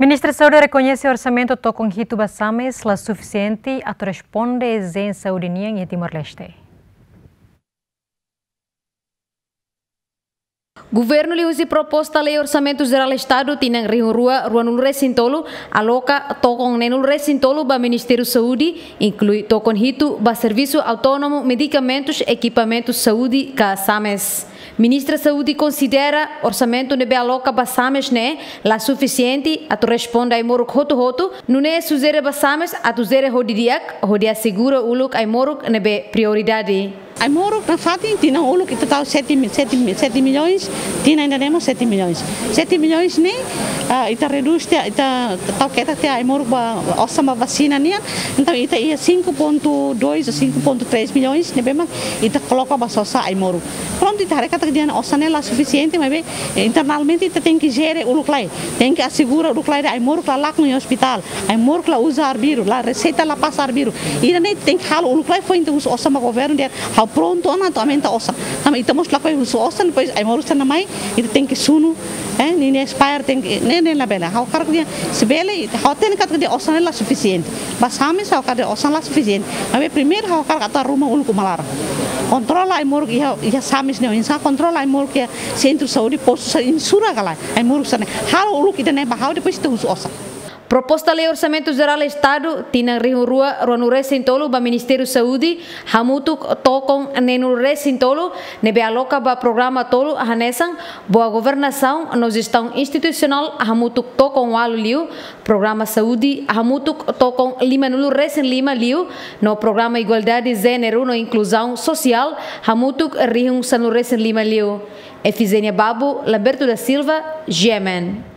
Ministra Saúde reconhece o orçamento tocam Hito Bassames la suficiente a responder em saúde em Timor-Leste. Governo lhe usi proposta lei orçamento geral estado tinang rio rua ruanul resintolo aloca tokong nenul resintolo ba Ministério Saúde inclui tokon hitu ba serviço autônomo medicamentos equipamentos saúde ka SAMES. Ministra Saúde considera orçamento nebe aloca ba SAMES né la suficiente a tu responda ai moruk hotu hotu nune suzere ba SAMES a tu zere hodidiak hodia segura uluk ai moruk nebe prioridade. Ai moro na fatin tinha ulu que total 7, 7, 7 milhões, tinha ainda demos 7 milhões. 7 milhões nem uh, ita reduz ita ita tal que ita ai moro ba osama vacina nia, então ita ia 5.2 ou 5.3 milhões, ne bema ita coloca ba sosa ai moro. Pronto ita hareka tak diana osane lá suficiente, mas bem internamente ita tem que gerir ulu clai, tem que assegurar ulu clai ai moro lá no hospital, ai moro lá usa arbiro, lá receita lá passa arbiro. Ira nem tem que halo ulu clai foi então osama governo dia pronto na to amen ta osa. Ama ita mos lakoi husu osa depois ai moru sana mai ita tem sunu eh ni ne spire tem ne ne la bela. Hau kar dia sebele hau ten kat dia osa la suficiente. Bas hami sa kar dia osa la suficiente. Ama primeiro hau kar kata rumah ulu kumalara controla ai moru ia ia samis ne insa controla ai moru que centro saúde posto insura kala ai moru sana. Hau ulu kita ne bahau depois osa Proposta Lei Orçamento Geral Estado, tina rihu rua ruanure sintolo ba Ministério Saúde, hamutuk tokong nenure sintolo, nebe aloca ba programa tolo hanesang, boa governação nos gestão institucional hamutuk tokong walu liu, programa saúde hamutuk tokong lima nulu resen lima liu, no programa igualdade gênero no inclusão social, hamutuk rihung sanu resen lima liu. Efizenia Babu, Laberto da Silva, Gemen.